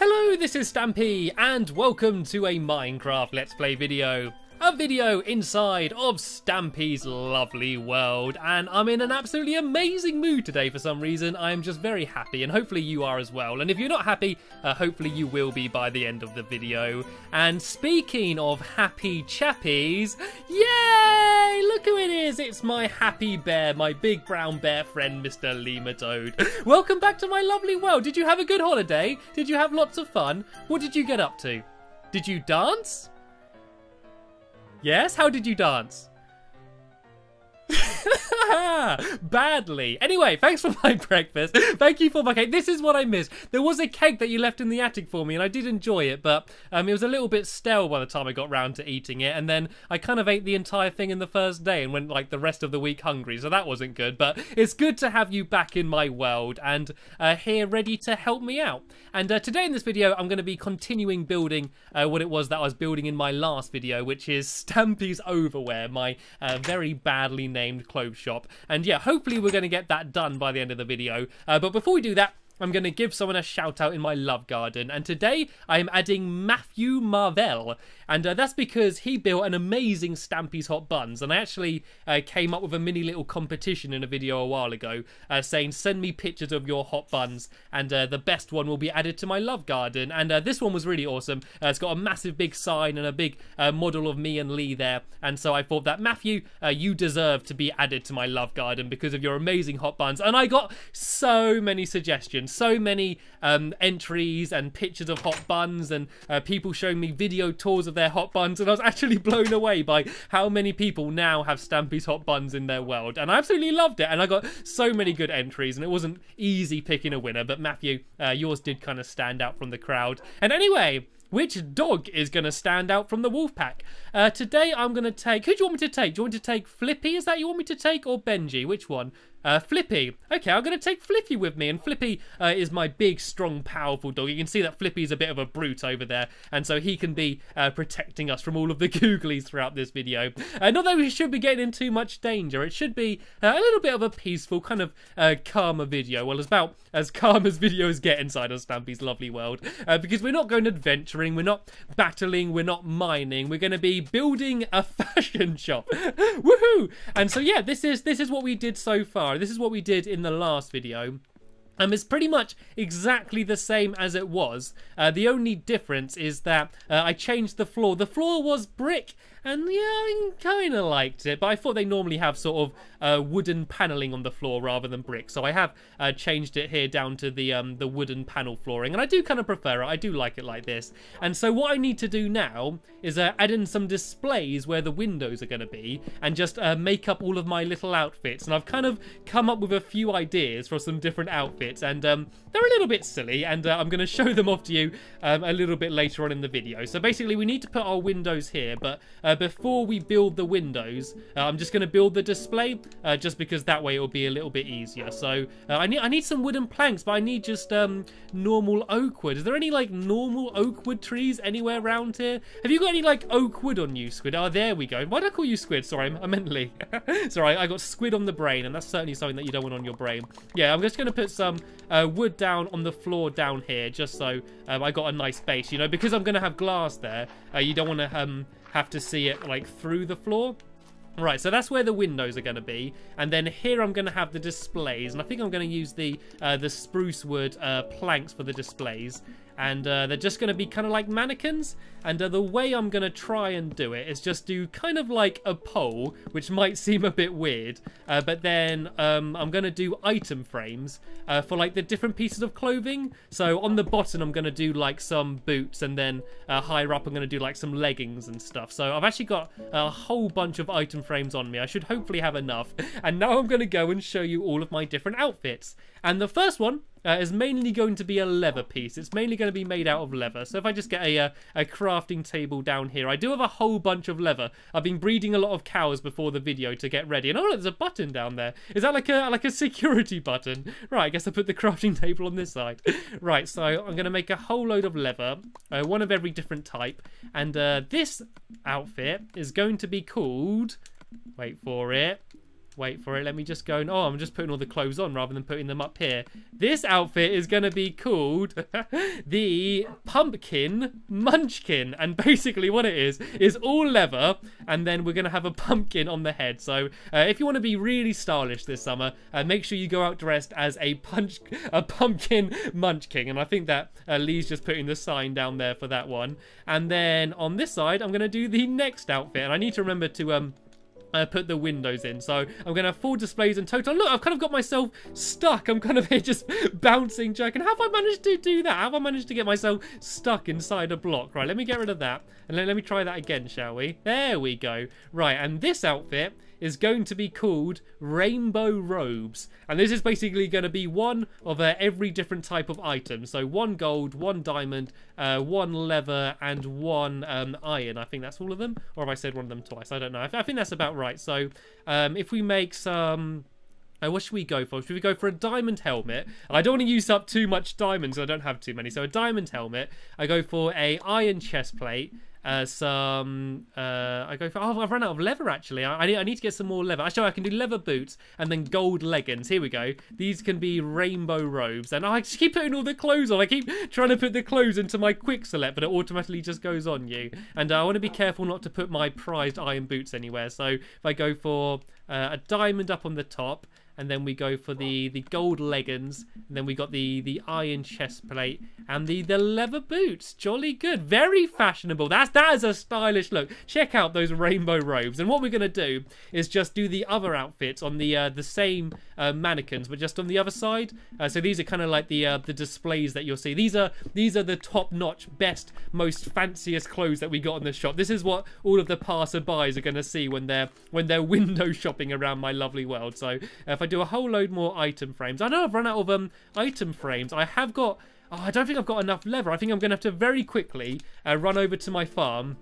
Hello, this is Stampy, and welcome to a Minecraft Let's Play video. A video inside of Stampy's lovely world, and I'm in an absolutely amazing mood today for some reason. I am just very happy, and hopefully you are as well. And if you're not happy, uh, hopefully you will be by the end of the video. And speaking of happy chappies, yay! Look who it is! It's my happy bear, my big brown bear friend, Mr. Lima Toad. Welcome back to my lovely world. Did you have a good holiday? Did you have lots of fun? What did you get up to? Did you dance? Yes? How did you dance? Badly. Anyway, thanks for my breakfast. Thank you for my cake. This is what I missed. There was a cake that you left in the attic for me, and I did enjoy it, but um, it was a little bit stale by the time I got round to eating it. And then I kind of ate the entire thing in the first day and went like the rest of the week hungry, so that wasn't good. But it's good to have you back in my world and uh, here ready to help me out. And uh, today in this video, I'm going to be continuing building uh, what it was that I was building in my last video, which is Stampy's Overwear, my uh, very badly named clothes shop. And yeah, hopefully we're going to get that done by the end of the video. Uh, but before we do that, I'm going to give someone a shout out in my love garden. And today I am adding Matthew Marvell. And uh, that's because he built an amazing Stampy's Hot Buns. And I actually uh, came up with a mini little competition in a video a while ago uh, saying, send me pictures of your hot buns. And uh, the best one will be added to my love garden. And uh, this one was really awesome. Uh, it's got a massive big sign and a big model of me and Lee there. And so I thought that, Matthew, you deserve to be added to my love garden because of your amazing hot buns. And I got so many suggestions, so many um, entries and pictures of hot buns and people showing me video tours of their hot buns, and I was actually blown away by how many people now have Stampy's hot buns in their world, and I absolutely loved it. And I got so many good entries, and it wasn't easy picking a winner, but Matthew, uh, yours did kind of stand out from the crowd. And anyway. Which dog is going to stand out from the wolf pack? Uh, today I'm going to take... Who do you want me to take? Do you want me to take Flippy? Is that you want me to take? Or Benji? Which one? Uh, Flippy. Okay, I'm going to take Flippy with me. And Flippy uh, is my big, strong, powerful dog. You can see that Flippy is a bit of a brute over there. And so he can be uh, protecting us from all of the googlies throughout this video. Uh, not that we should be getting in too much danger. It should be uh, a little bit of a peaceful, kind of uh, calmer video. Well, as about as calm as videos get inside of Stampy's lovely world. because we're not going adventuring. We're not battling. We're not mining. We're going to be building a fashion shop. Woohoo! And so, yeah, this is, this is what we did so far. This is what we did in the last video. Um, it's pretty much exactly the same as it was. Uh, the only difference is that uh, I changed the floor. The floor was brick, and yeah, I kind of liked it, but I thought they normally have sort of uh, wooden paneling on the floor rather than brick, so I have uh, changed it here down to the um, the wooden panel flooring, and I do kind of prefer it. I do like it like this. And so what I need to do now is uh, add in some displays where the windows are going to be, and just uh, make up all of my little outfits. And I've kind of come up with a few ideas for some different outfits, and um, they're a little bit silly, and uh, I'm going to show them off to you um, a little bit later on in the video. So basically, we need to put our windows here, but uh, before we build the windows, uh, I'm just going to build the display, uh, just because that way it will be a little bit easier. So uh, I need I need some wooden planks, but I need just um, normal oak wood. Is there any like normal oak wood trees anywhere around here? Have you got any like oak wood on you, Squid? Oh, there we go. Why did I call you Squid? Sorry, I meant Lee. Sorry, I got Squid on the brain, and that's certainly something that you don't want on your brain. Yeah, I'm just going to put some uh, wood down on the floor down here, just so um, I got a nice base. You know, because I'm going to have glass there, uh, you don't want to um, have to see it like through the floor. Right, so that's where the windows are going to be, and then here I'm going to have the displays, and I think I'm going to use the uh, the spruce wood uh, planks for the displays, and uh, they're just going to be kind of like mannequins. And uh, the way I'm going to try and do it is just do kind of like a pole, which might seem a bit weird, uh, but then um, I'm going to do item frames uh, for like the different pieces of clothing. So on the bottom, I'm going to do like some boots, and then uh, higher up, I'm going to do like some leggings and stuff. So I've actually got a whole bunch of item frames on me. I should hopefully have enough. And now I'm going to go and show you all of my different outfits. And the first one uh, is mainly going to be a leather piece. It's mainly going to be made out of leather. So if I just get a, a, uh, a, crafting table down here, I do have a whole bunch of leather. I've been breeding a lot of cows before the video to get ready. And oh, look, there's a button down there. Is that like a like a security button? Right, I guess I put the crafting table on this side. right, so I'm going to make a whole load of leather, uh, one of every different type. And uh, this outfit is going to be called... Wait for it. Wait for it. Let me just go and, oh, I'm just putting all the clothes on rather than putting them up here. This outfit is going to be called the Pumpkin Munchkin. And basically what it is, is all leather. And then we're going to have a pumpkin on the head. So uh, if you want to be really stylish this summer, uh, make sure you go out dressed as a punch, a pumpkin munchkin. And I think that uh, Lee's just putting the sign down there for that one. And then on this side, I'm going to do the next outfit. And I need to remember to um uh, put the windows in. So I'm going to have full displays in total. Look, I've kind of got myself stuck. I'm kind of here just bouncing, jerking. Have I managed to do that? Have I managed to get myself stuck inside a block? Right, let me get rid of that. And let, let me try that again, shall we? There we go. Right, and this outfit is going to be called Rainbow Robes. And this is basically going to be one of uh, every different type of item. So one gold, one diamond, uh, one leather, and one um, iron. I think that's all of them. Or have I said one of them twice? I don't know. I, I think that's about right. So um, if we make some... Uh, what should we go for? Should we go for a diamond helmet? I don't want to use up too much diamonds. I don't have too many. So a diamond helmet. I go for a iron chest plate uh, some. Uh, I go for. Oh, I've run out of leather actually. I, I, need, I need to get some more leather. Actually, I can do leather boots and then gold leggings. Here we go. These can be rainbow robes. And I keep putting all the clothes on. I keep trying to put the clothes into my quick select, but it automatically just goes on you. And uh, I want to be careful not to put my prized iron boots anywhere. So if I go for uh, a diamond up on the top and then we go for the the gold leggings and then we got the the iron chest plate and the the leather boots. Jolly good. Very fashionable. That's that is a stylish look. Check out those rainbow robes. And what we're gonna do is just do the other outfits on the uh, the same uh, mannequins but just on the other side uh, so these are kind of like the uh, the displays that you'll see these are these are the top notch best most fanciest clothes that we got in the shop this is what all of the passerbys are gonna see when they're when they're window shopping around my lovely world so if I do a whole load more item frames. I know I've run out of um item frames. I have got... Oh, I don't think I've got enough leather. I think I'm going to have to very quickly uh, run over to my farm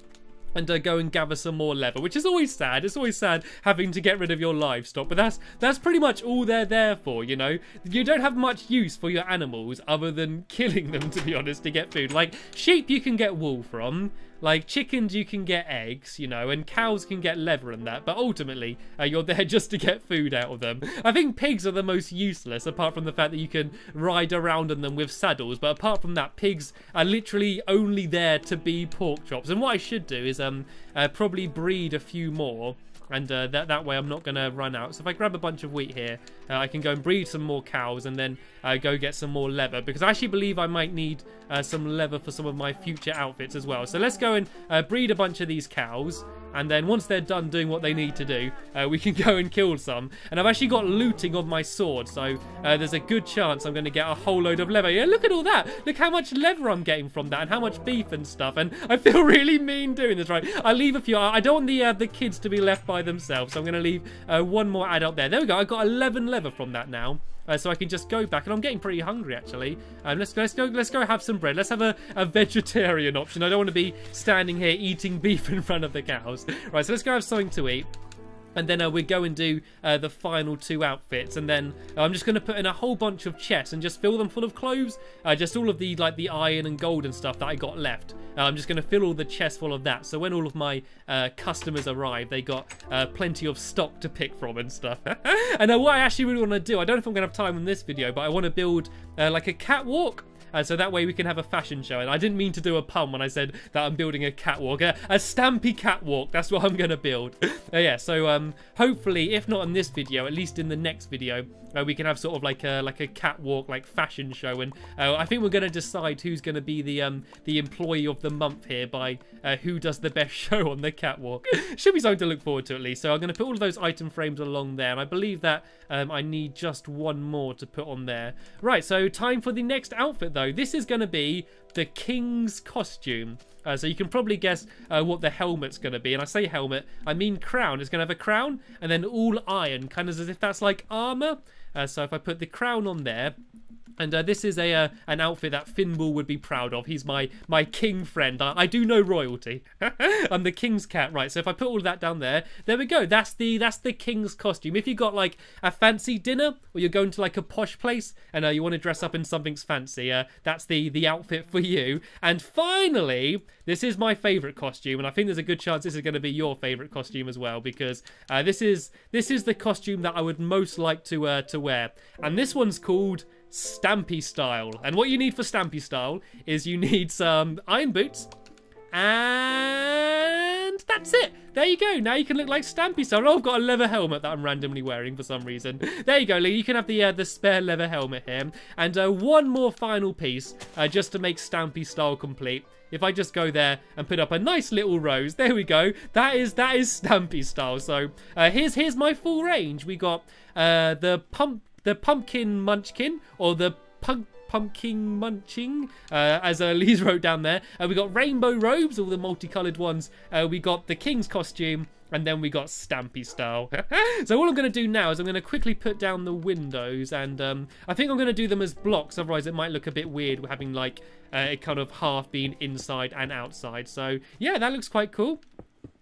and uh, go and gather some more leather, which is always sad. It's always sad having to get rid of your livestock, but that's that's pretty much all they're there for, you know? You don't have much use for your animals other than killing them, to be honest, to get food. Like, sheep you can get wool from, like chickens, you can get eggs, you know, and cows can get leather and that. But ultimately, uh, you're there just to get food out of them. I think pigs are the most useless, apart from the fact that you can ride around on them with saddles. But apart from that, pigs are literally only there to be pork chops. And what I should do is um uh, probably breed a few more and uh, that, that way I'm not going to run out. So if I grab a bunch of wheat here, uh, I can go and breed some more cows and then uh, go get some more leather because I actually believe I might need uh, some leather for some of my future outfits as well. So let's go and uh, breed a bunch of these cows and then once they're done doing what they need to do, uh, we can go and kill some. And I've actually got looting of my sword, so uh, there's a good chance I'm going to get a whole load of leather. Yeah, look at all that. Look how much leather I'm getting from that and how much beef and stuff. And I feel really mean doing this, right? I leave a few. I don't want the uh, the kids to be left by themselves, so I'm going to leave uh, one more adult there. There we go. I got 11 leather from that now. Uh, so I can just go back, and I'm getting pretty hungry actually. Um, let's let's go let's go have some bread. Let's have a, a vegetarian option. I don't want to be standing here eating beef in front of the cows. Right, so let's go have something to eat and then uh, we go and do uh, the final two outfits and then uh, I'm just going to put in a whole bunch of chests and just fill them full of clothes uh, just all of the like the iron and gold and stuff that I got left. Uh, I'm just going to fill all the chests full of that so when all of my uh, customers arrive they got plenty of stock to pick from and stuff. And what I actually really want to do I don't know if I'm going to have time in this video but I want to build like a catwalk uh, so that way we can have a fashion show. And I didn't mean to do a pun when I said that I'm building a catwalk. A, a stampy catwalk, that's what I'm going to build. uh, yeah, so um, hopefully, if not in this video, at least in the next video, uh, we can have sort of like a like a catwalk, like fashion show. And uh, I think we're going to decide who's going to be the um, the employee of the month here by uh, who does the best show on the catwalk. Should be something to look forward to at least. So I'm going to put all of those item frames along there. And I believe that um, I need just one more to put on there. Right, so time for the next outfit though. This is going to be the king's costume. Uh, so you can probably guess uh, what the helmet's going to be. And I say helmet, I mean crown. It's going to have a crown and then all iron, kind of as if that's like armor. Uh, so if I put the crown on there, And uh, this is a uh, an outfit that Finnbull would be proud of. He's my my king friend. I, I do know royalty. I'm the king's cat, right? So if I put all that down there, there we go. That's the that's the king's costume. If you got like a fancy dinner or you're going to like a posh place and uh, you want to dress up in something fancy, uh, that's the the outfit for you. And finally, this is my favorite costume, and I think there's a good chance this is going to be your favorite costume as well because uh, this is this is the costume that I would most like to uh, to wear, and this one's called. Stampy style. And what you need for Stampy style is you need some iron boots and that's it. There you go. Now you can look like Stampy style. Oh, I've got a leather helmet that I'm randomly wearing for some reason. There you go, Lee. You can have the uh, the spare leather helmet here. And uh, one more final piece uh, just to make Stampy style complete. If I just go there and put up a nice little rose, there we go. That is that is Stampy style. So uh, here's here's my full range. We got uh, the pump the pumpkin munchkin or the punk pumpkin munching, uh, as uh, Lee's wrote down there. Uh, we got rainbow robes, all the multicolored ones. Uh, we got the king's costume, and then we got Stampy style. so all I'm going to do now is I'm going to quickly put down the windows, and um, I think I'm going to do them as blocks, otherwise it might look a bit weird having like uh, it kind of half being inside and outside. So yeah, that looks quite cool.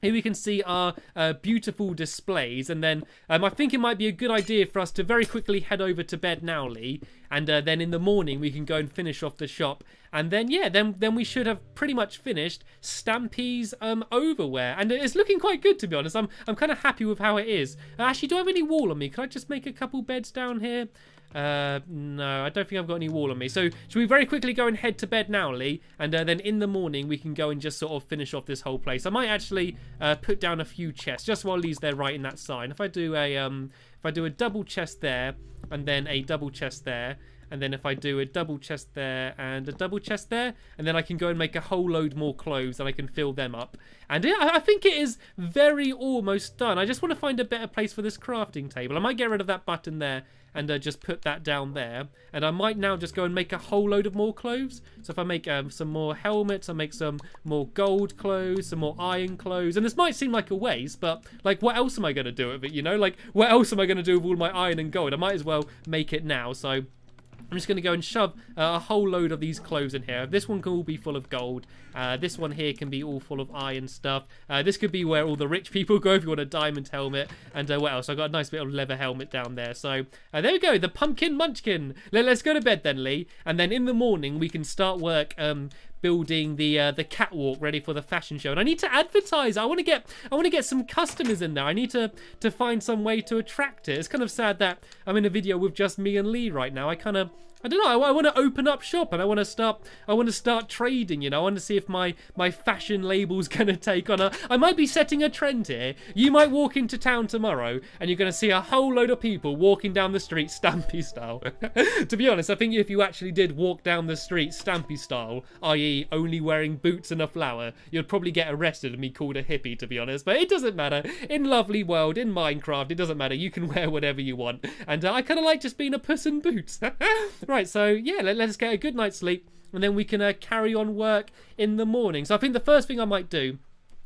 Here we can see our uh, beautiful displays, and then um, I think it might be a good idea for us to very quickly head over to bed now, Lee, and uh, then in the morning we can go and finish off the shop, and then yeah, then then we should have pretty much finished Stampy's um, overwear, and it's looking quite good to be honest. I'm I'm kind of happy with how it is. Uh, actually, do I have any wall on me? Can I just make a couple beds down here? Uh, no, I don't think I've got any wall on me. So should we very quickly go and head to bed now, Lee? And uh, then in the morning we can go and just sort of finish off this whole place. I might actually uh, put down a few chests just while Lee's there writing that sign. If I do a um, if I do a double chest there and then a double chest there. And then if I do a double chest there and a double chest there, and then I can go and make a whole load more clothes and I can fill them up. And yeah, I think it is very almost done. I just want to find a better place for this crafting table. I might get rid of that button there and uh, just put that down there. And I might now just go and make a whole load of more clothes. So if I make um, some more helmets, I make some more gold clothes, some more iron clothes. And this might seem like a waste, but like what else am I going to do with it, you know? Like what else am I going to do with all my iron and gold? I might as well make it now. So I'm just going to go and shove uh, a whole load of these clothes in here. This one can all be full of gold. Uh, this one here can be all full of iron stuff. Uh, this could be where all the rich people go if you want a diamond helmet. And uh, what else? I've got a nice bit of leather helmet down there. So uh, there we go, the pumpkin munchkin. Let, us go to bed then, Lee. And then in the morning, we can start work um, building the uh, the catwalk ready for the fashion show. And I need to advertise. I want to get I want to get some customers in there. I need to to find some way to attract it. It's kind of sad that I'm in a video with just me and Lee right now. I kind of I don't know. I, I want to open up shop and I want to start. I want to start trading. You know, I want to see if my my fashion label's gonna take on a. I might be setting a trend here. You might walk into town tomorrow and you're gonna see a whole load of people walking down the street Stampy style. to be honest, I think if you actually did walk down the street Stampy style, i.e., only wearing boots and a flower, you'd probably get arrested and be called a hippie. To be honest, but it doesn't matter. In lovely world, in Minecraft, it doesn't matter. You can wear whatever you want, and uh, I kind of like just being a puss in boots. Right, so yeah, let, us get a good night's sleep and then we can uh, carry on work in the morning. So I think the first thing I might do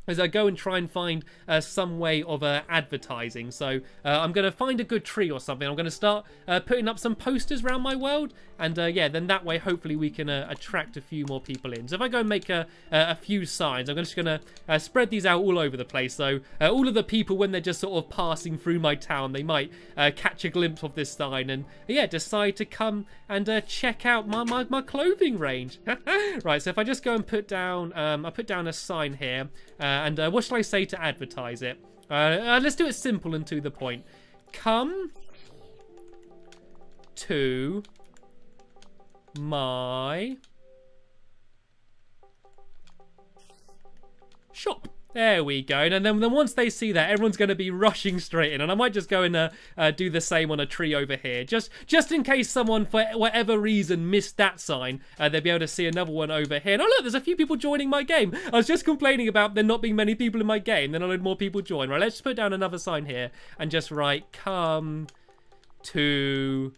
as I go and try and find uh, some way of uh, advertising. So uh, I'm going to find a good tree or something. I'm going to start uh, putting up some posters around my world, and uh, yeah, then that way hopefully we can uh, attract a few more people in. So if I go and make a, a few signs, I'm just going to spread these out all over the place. So all of the people, when they're just sort of passing through my town, they might catch a glimpse of this sign and yeah, decide to come and check out my, my, my clothing range. right, so if I just go and put down, um, I put down a sign here. And uh, what shall I say to advertise it? Uh, let's do it simple and to the point. Come to my shop. There we go. And then, then once they see that, everyone's going to be rushing straight in. And I might just go and uh, uh, do the same on a tree over here. Just just in case someone, for whatever reason, missed that sign, uh, they'll be able to see another one over here. And oh, look, there's a few people joining my game. I was just complaining about there not being many people in my game. Then I had more people join. Right, let's put down another sign here and just write, come to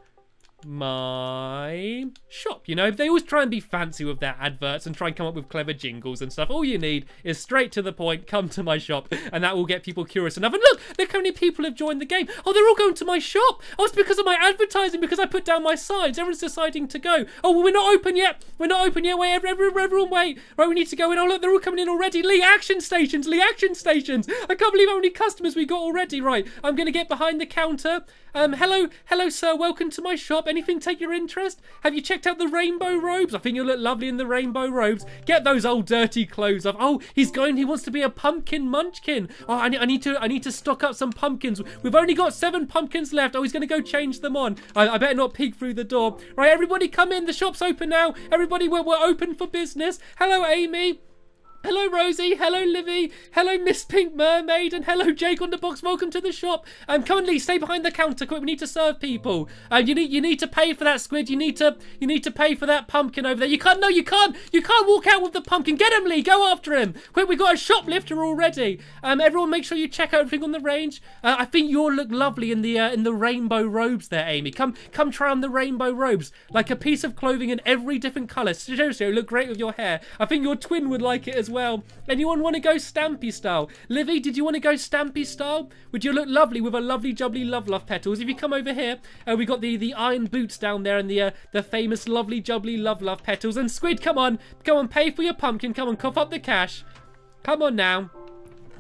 my shop. You know, they always try and be fancy with their adverts and try and come up with clever jingles and stuff. All you need is straight to the point, come to my shop, and that will get people curious enough. And look, look how many people have joined the game. Oh, they're all going to my shop. Oh, it's because of my advertising, because I put down my signs. Everyone's deciding to go. Oh, well, we're not open yet. We're not open yet. Wait, everyone, everyone wait. Right, we need to go in. Oh, look, they're all coming in already. Lee Action Stations, Lee Action Stations. I can't believe how many customers we got already. Right, I'm going to get behind the counter. Um, hello, hello, sir. Welcome to my shop. Anything take your interest? Have you checked out the rainbow robes? I think you'll look lovely in the rainbow robes. Get those old dirty clothes off. Oh, he's going. He wants to be a pumpkin munchkin. Oh, I need, I need to. I need to stock up some pumpkins. We've only got seven pumpkins left. Oh, he's going to go change them on. I, I better not peek through the door. Right, everybody, come in. The shop's open now. Everybody, we're, we're open for business. Hello, Amy. Hello, Rosie. Hello, Livy. Hello, Miss Pink Mermaid. And hello, Jake on the box. Welcome to the shop. Um, come on, Lee. Stay behind the counter. Quick, we need to serve people. Um, you need you need to pay for that squid. You need to you need to pay for that pumpkin over there. You can't. No, you can't. You can't walk out with the pumpkin. Get him, Lee. Go after him. Quick, we got a shoplifter already. Um, everyone, make sure you check out everything on the range. Uh, I think you'll look lovely in the uh, in the rainbow robes there, Amy. Come come try on the rainbow robes, like a piece of clothing in every different colour. Seriously, look great with your hair. I think your twin would like it as well. Anyone want to go Stampy style? Livy, did you want to go Stampy style? Would you look lovely with a lovely jubbly love love petals? If you come over here, uh, we got the the iron boots down there and the uh, the famous lovely jubbly love love petals. And Squid, come on, come on, pay for your pumpkin. Come on, cough up the cash. Come on now.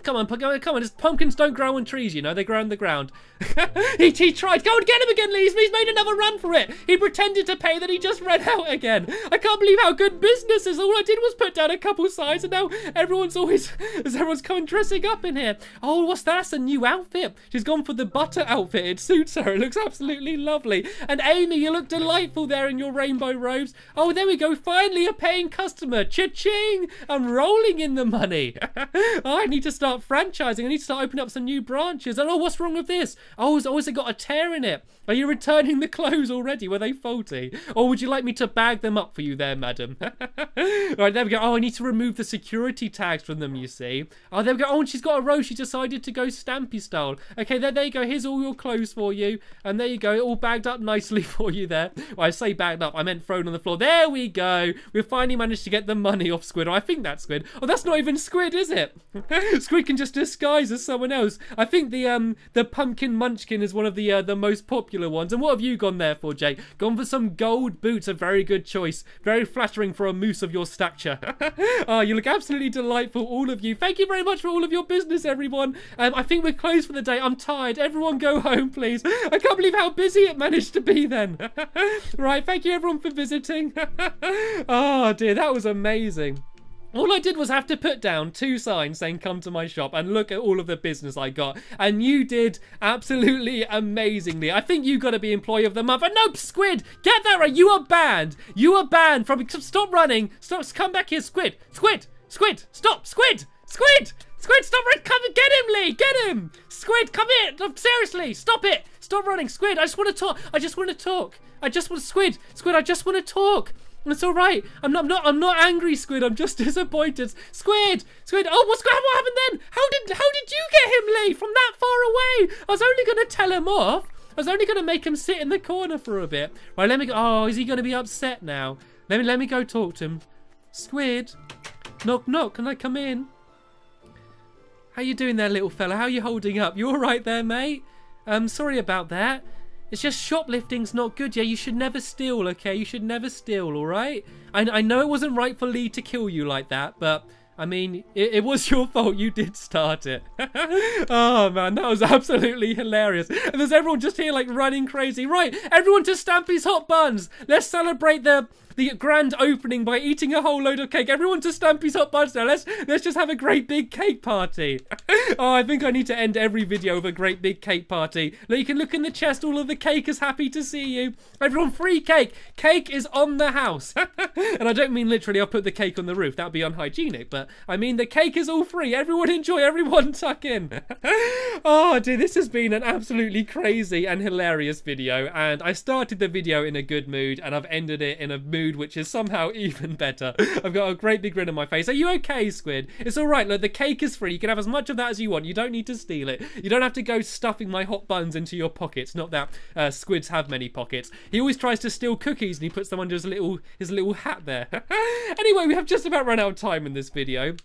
Come on, come on. Pumpkins don't grow on trees, you know. They grow on the ground. he, he tried. Go and get him again, Lee. He's made another run for it. He pretended to pay, then he just ran out again. I can't believe how good business is. All I did was put down a couple signs, and now everyone's always, everyone's coming dressing up in here. Oh, what's that? That's a new outfit. She's gone for the butter outfit. It suits her. It looks absolutely lovely. And Amy, you look delightful there in your rainbow robes. Oh, there we go. Finally, a paying customer. Cha-ching! I'm rolling in the money. I need to start franchising. I need to start opening up some new branches. And oh, what's wrong with this? Oh, it's always got a tear in it. Are you returning the clothes already? Were they faulty? Or would you like me to bag them up for you there, madam? right, there we go. Oh, I need to remove the security tags from them, you see. Oh, there we go. Oh, and she's got a row. She decided to go Stampy style. Okay, there, there you go. Here's all your clothes for you. And there you go. All bagged up nicely for you there. Well, I say bagged up. I meant thrown on the floor. There we go. We've finally managed to get the money off Squid. Oh, I think that's Squid. Oh, that's not even Squid, is it? Squid can just disguise as someone else. I think the um the pumpkin munchkin is one of the uh, the most popular ones. And what have you gone there for, Jake? Gone for some gold boots. A very good choice. Very flattering for a moose of your stature. oh, you look absolutely delightful, all of you. Thank you very much for all of your business, everyone. Um, I think we're closed for the day. I'm tired. Everyone go home, please. I can't believe how busy it managed to be then. right, thank you everyone for visiting. oh dear, that was amazing. All I did was have to put down two signs saying come to my shop and look at all of the business I got. And you did absolutely amazingly. I think you got to be employee of the month. And nope, Squid, get that right. You are banned. You are banned from stop running. Stop come back here, Squid. Squid. Squid. Stop. Squid. Squid. Squid, stop running. Come and get him, Lee. Get him. Squid, come here. No, seriously, stop it. Stop running. Squid, I just want to talk. I just want to talk. I just want Squid. Squid, I just want to talk. It's all right. I'm not. I'm not. I'm not angry, Squid. I'm just disappointed. Squid. Squid. Oh, what's what happened then? How did how did you get him, Lee, from that far away? I was only gonna tell him off. I was only gonna make him sit in the corner for a bit. Right. Let me go. Oh, is he gonna be upset now? Let me let me go talk to him. Squid. Knock knock. Can I come in? How you doing there, little fella? How you holding up? You all right there, mate? I'm um, sorry about that. It's just shoplifting's not good, yeah? You should never steal, okay? You should never steal, alright? I, I know it wasn't right for Lee to kill you like that, but... I mean, it, it, was your fault. You did start it. oh, man, that was absolutely hilarious. And there's everyone just here, like, running crazy. Right, everyone to Stampy's Hot Buns. Let's celebrate the the grand opening by eating a whole load of cake. Everyone to Stampy's Hot Buns now. Let's, let's just have a great big cake party. oh, I think I need to end every video with a great big cake party. Look, you can look in the chest. All of the cake is happy to see you. Everyone, free cake. Cake is on the house. and I don't mean literally I'll put the cake on the roof. That would be unhygienic. But I mean the cake is all free. Everyone enjoy. Everyone tuck in. oh, dear. This has been an absolutely crazy and hilarious video. And I started the video in a good mood and I've ended it in a mood food, which is somehow even better. I've got a great big grin on my face. Are you okay, Squid? It's all right. Look, the cake is free. You can have as much of that as you want. You don't need to steal it. You don't have to go stuffing my hot buns into your pockets. Not that uh, squids have many pockets. He always tries to steal cookies and he puts them under his little his little hat there. anyway, we have just about run out of time in this video.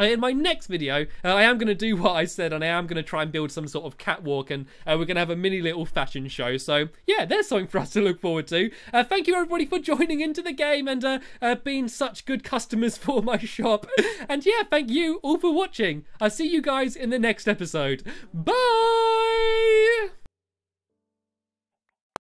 Uh, in my next video, uh, I am going to do what I said, and I am going to try and build some sort of catwalk, and uh, we're going to have a mini little fashion show. So, yeah, there's something for us to look forward to. Uh, thank you, everybody, for joining into the game and uh, uh, being such good customers for my shop. And yeah, thank you all for watching. I'll see you guys in the next episode. Bye!